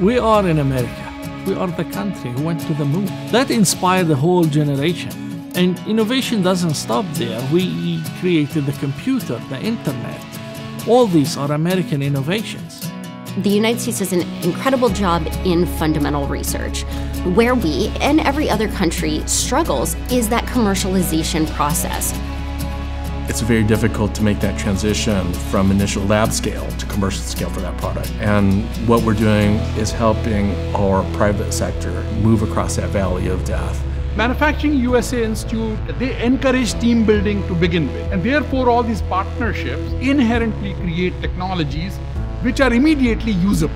We are in America. We are the country who went to the moon. That inspired the whole generation. And innovation doesn't stop there. We created the computer, the internet. All these are American innovations. The United States does an incredible job in fundamental research. Where we and every other country struggles is that commercialization process. It's very difficult to make that transition from initial lab scale to commercial scale for that product. And what we're doing is helping our private sector move across that valley of death. Manufacturing USA Institute, they encourage team building to begin with. And therefore, all these partnerships inherently create technologies which are immediately usable.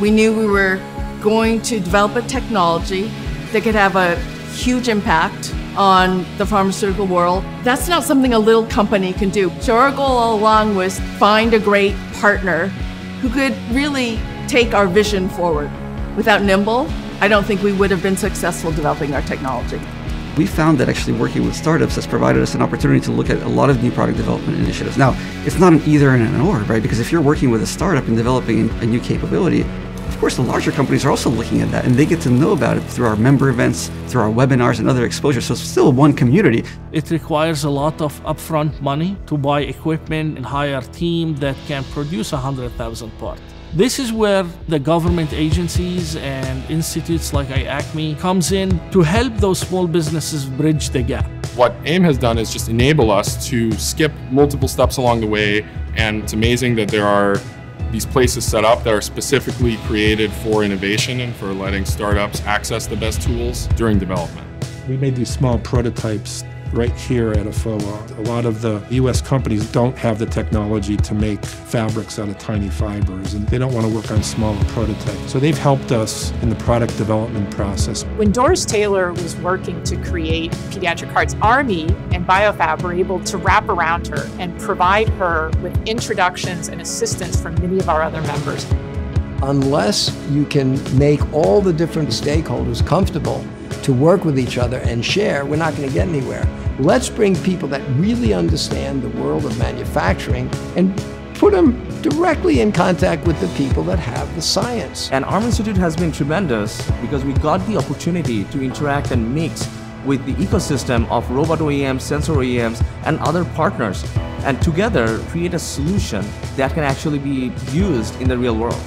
We knew we were going to develop a technology that could have a huge impact on the pharmaceutical world. That's not something a little company can do. So our goal all along was find a great partner who could really take our vision forward. Without NIIMBL, I don't think we would have been successful developing our technology. We found that actually working with startups has provided us an opportunity to look at a lot of new product development initiatives. Now, it's not an either and an or, right? Because if you're working with a startup and developing a new capability, of course, the larger companies are also looking at that and they get to know about it through our member events, through our webinars and other exposure. So it's still one community. It requires a lot of upfront money to buy equipment and hire a team that can produce 100,000 parts. This is where the government agencies and institutes like IACMI comes in to help those small businesses bridge the gap. What AIM has done is just enable us to skip multiple steps along the way and it's amazing that there are these places set up that are specifically created for innovation and for letting startups access the best tools during development. We made these small prototypes right here at AFFOA. A lot of the US companies don't have the technology to make fabrics out of tiny fibers and they don't want to work on smaller prototypes. So they've helped us in the product development process. When Doris Taylor was working to create Pediatric Hearts, ARMI and BioFab were able to wrap around her and provide her with introductions and assistance from many of our other members. Unless you can make all the different stakeholders comfortable to work with each other and share, we're not going to get anywhere. Let's bring people that really understand the world of manufacturing and put them directly in contact with the people that have the science. And ARM Institute has been tremendous because we got the opportunity to interact and mix with the ecosystem of robot OEMs, sensor OEMs, and other partners, and together create a solution that can actually be used in the real world.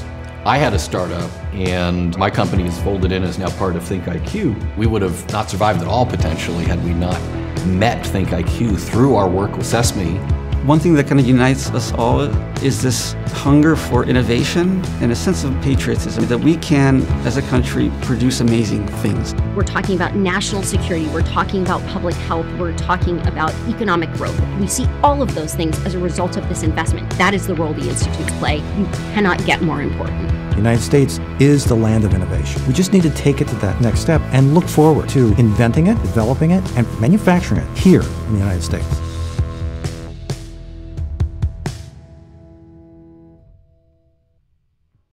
I had a startup and my company is folded in as now part of ThinkIQ. We would have not survived at all potentially had we not met ThinkIQ through our work with CESMII one thing that kind of unites us all is this hunger for innovation and a sense of patriotism that we can, as a country, produce amazing things. We're talking about national security, we're talking about public health, we're talking about economic growth. We see all of those things as a result of this investment. That is the role the institutes play. You cannot get more important. The United States is the land of innovation. We just need to take it to that next step and look forward to inventing it, developing it, and manufacturing it here in the United States.